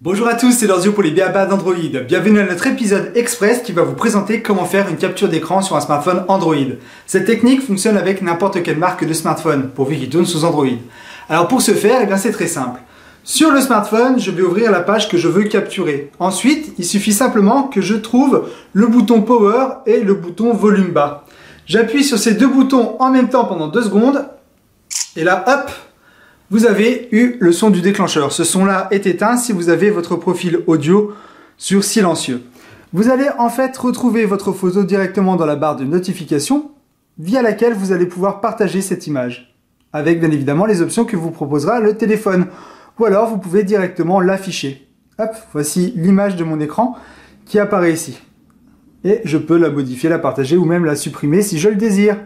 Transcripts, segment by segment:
Bonjour à tous, c'est Lorzio pour les BABA d'Android. Bienvenue à notre épisode express qui va vous présenter comment faire une capture d'écran sur un smartphone Android. Cette technique fonctionne avec n'importe quelle marque de smartphone, pourvu qu'il tourne sous Android. Alors pour ce faire, eh c'est très simple. Sur le smartphone, je vais ouvrir la page que je veux capturer. Ensuite, il suffit simplement que je trouve le bouton Power et le bouton Volume bas. J'appuie sur ces deux boutons en même temps pendant deux secondes. Et là, hop, vous avez eu le son du déclencheur. Ce son-là est éteint si vous avez votre profil audio sur silencieux. Vous allez en fait retrouver votre photo directement dans la barre de notification via laquelle vous allez pouvoir partager cette image. Avec bien évidemment les options que vous proposera le téléphone. Ou alors vous pouvez directement l'afficher. Hop, voici l'image de mon écran qui apparaît ici. Et je peux la modifier, la partager ou même la supprimer si je le désire.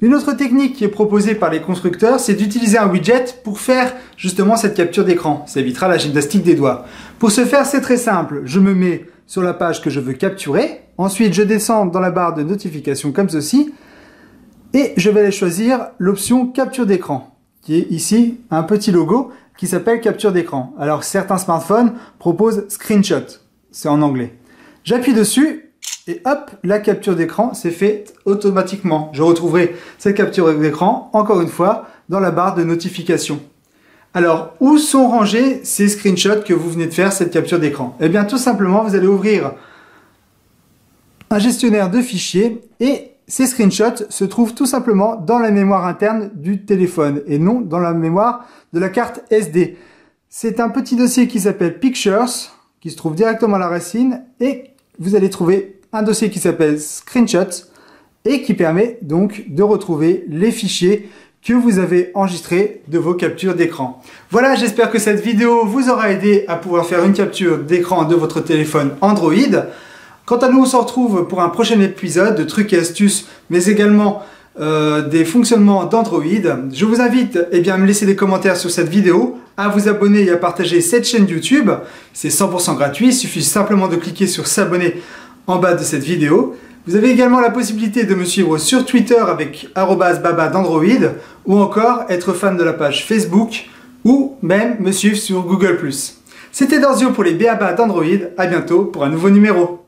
Une autre technique qui est proposée par les constructeurs, c'est d'utiliser un widget pour faire justement cette capture d'écran. Ça évitera la gymnastique des doigts. Pour ce faire, c'est très simple. Je me mets sur la page que je veux capturer. Ensuite, je descends dans la barre de notification comme ceci. Et je vais aller choisir l'option capture d'écran, qui est ici un petit logo qui s'appelle capture d'écran. Alors certains smartphones proposent screenshot. C'est en anglais. J'appuie dessus et hop, la capture d'écran s'est faite automatiquement. Je retrouverai cette capture d'écran, encore une fois, dans la barre de notification. Alors, où sont rangés ces screenshots que vous venez de faire, cette capture d'écran? Eh bien, tout simplement, vous allez ouvrir un gestionnaire de fichiers et ces screenshots se trouvent tout simplement dans la mémoire interne du téléphone et non dans la mémoire de la carte SD. C'est un petit dossier qui s'appelle Pictures, qui se trouve directement à la racine et vous allez trouver un dossier qui s'appelle Screenshots et qui permet donc de retrouver les fichiers que vous avez enregistrés de vos captures d'écran. Voilà, j'espère que cette vidéo vous aura aidé à pouvoir faire une capture d'écran de votre téléphone Android. Quant à nous, on se retrouve pour un prochain épisode de trucs et astuces, mais également euh, des fonctionnements d'Android. Je vous invite eh bien, à me laisser des commentaires sur cette vidéo, à vous abonner et à partager cette chaîne YouTube. C'est 100% gratuit, il suffit simplement de cliquer sur s'abonner en bas de cette vidéo. Vous avez également la possibilité de me suivre sur Twitter avec baba d'Android ou encore être fan de la page Facebook ou même me suivre sur Google+. C'était Dorzio pour les BABA d'Android. À bientôt pour un nouveau numéro.